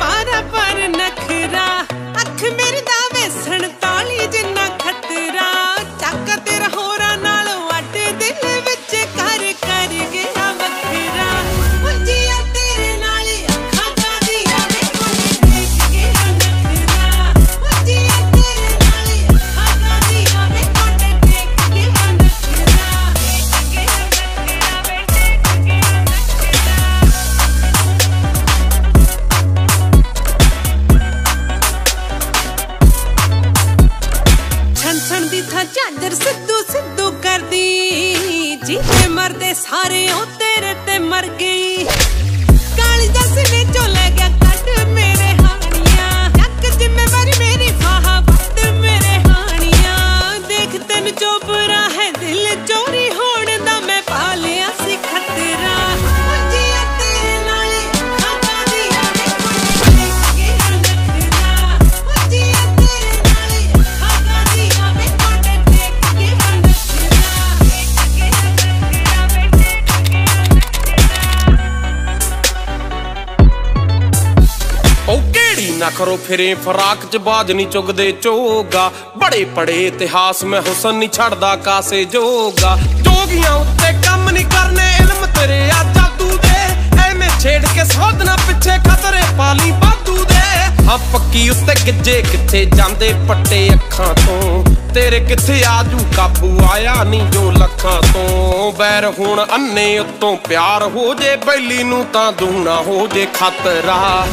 पारा पर नख ਸਿੱਧੂ ਸਿੱਧੂ ਕਰਦੀ। ਜੀਤੇ ਮਰਦੇ ਸਾਰੇ ਉਹ ਤੇਰੇ ਤੇ ਮਰ ਗਈ। ਕਾਲੀ ਦਾ ਨੇ ਚੋ ਲੈ ਗਿਆ ਕੱਢ ਮੇਰੇ ਹਾਣੀਆਂ। ਚੱਕ ਜ਼ਿੰਮੇਵਾਰੀ ਮੇਰੀ ਫਾਹਾ ਵੱਟ ਮੇਰੇ ਹਾਣੀਆਂ। ਦੇਖ ਤੈਨੂੰ ਚੋਪਰਾ ਨਾ ਕਰੋ ਫਿਰੇ, ਫਰਾਕ ਚ ਬਾਜ ਨਹੀਂ ਚੁਗਦੇ ਚੋਗਾ। ਬੜੇ ਪੜੇ ਇਤਿਹਾਸ, ਮੈਂ ਹੁਸਨ ਨਹੀਂ ਛੱਡਦਾ ਕਾਸੇ ਜੋਗਾ। ਜੋਗੀਆਂ ਉੱਤੇ ਕੰਮ ਨਹੀਂ ਕਰਨੇ, ਇਲਮ ਤੇਰੇ ਆ ਜਾਦੂ ਦੇ। ਐਵੇਂ ਛੇੜ ਕੇ ਸੋਧਣਾ ਪਿੱਛੇ ਖਤਰੇ ਪਾਲੀ ਬਾਦੂ ਦੇ। ਹਾਂ, ਪੱਕੀ ਉੱਤੇ ਗਿੱਜੇ ਕਿੱਥੇ ਜਾਂਦੇ ਪੱਟੇ ਅੱਖਾਂ ਤੋਂ? ਤੇਰੇ ਕਿੱਥੇ ਆਜੂ, ਕਾਬੂ ਆਇਆ ਨਹੀਂ ਜੋ ਲੱਖਾਂ ਤੋਂ? ਬੈਰ ਹੁਣ ਅੰਨੇ ਉੱਤੋਂ ਪਿਆਰ ਹੋ ਜੇ, ਬੈਲੀ ਨੂੰ ਤਾਂ ਦੂਣਾ ਹੋ ਜੇ ਖਤਰਾ।